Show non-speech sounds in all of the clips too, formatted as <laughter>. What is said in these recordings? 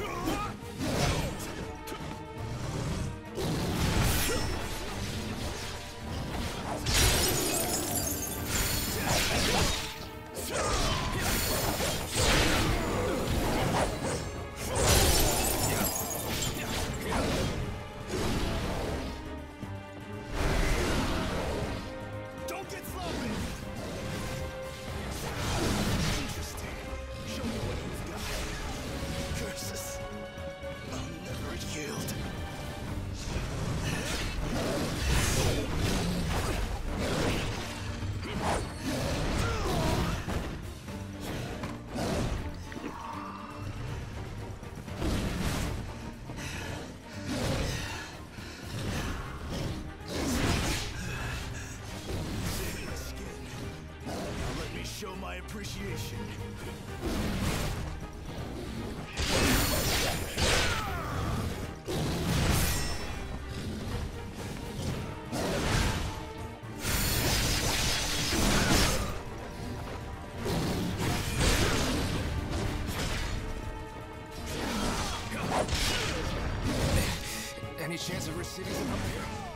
よっ! Appreciation. Any chance of Recidian up here?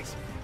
Still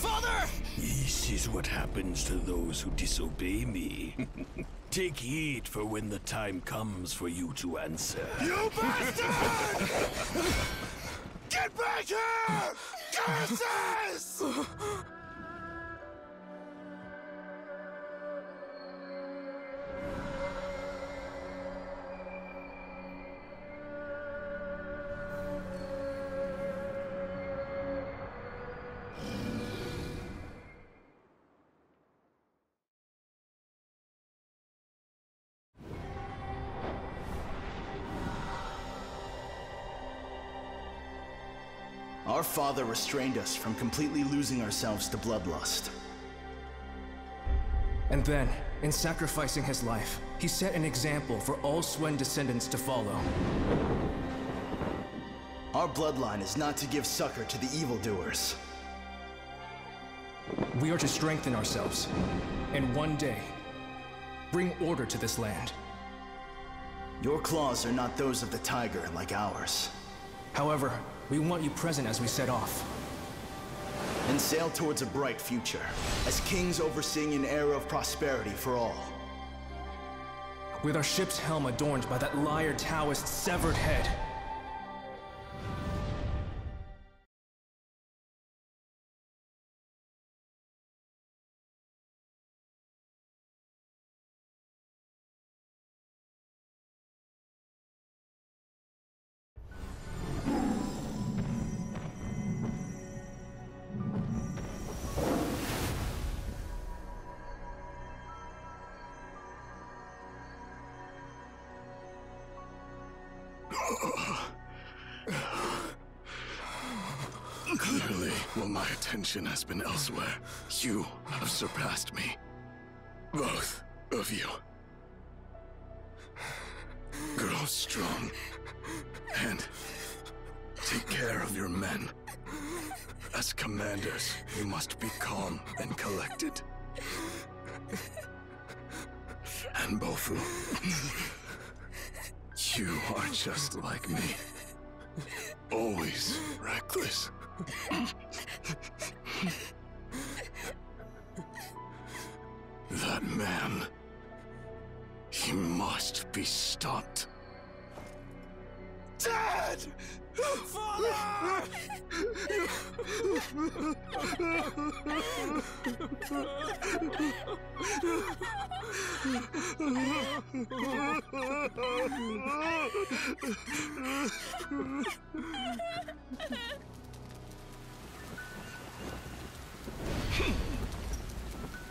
Father! This is what happens to those who disobey me. <laughs> Take heed for when the time comes for you to answer. You bastard! Get back here! Curses! <laughs> Our father restrained us from completely losing ourselves to bloodlust. And then, in sacrificing his life, he set an example for all Swen descendants to follow. Our bloodline is not to give succor to the evildoers. We are to strengthen ourselves, and one day, bring order to this land. Your claws are not those of the tiger like ours. However, we want you present as we set off. And sail towards a bright future, as kings overseeing an era of prosperity for all. With our ship's helm adorned by that liar Taoist's severed head. Clearly, while my attention has been elsewhere, you have surpassed me. Both of you. Grow strong. And take care of your men. As commanders, you must be calm and collected. And Bofu, you are just like me. Always reckless. That man. He must be stopped. Dad!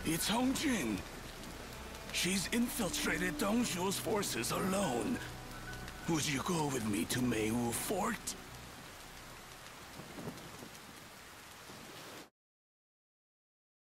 It's Hong Jing. She's infiltrated Dong Zhuo's forces alone. Would you go with me to Meiwu Fort?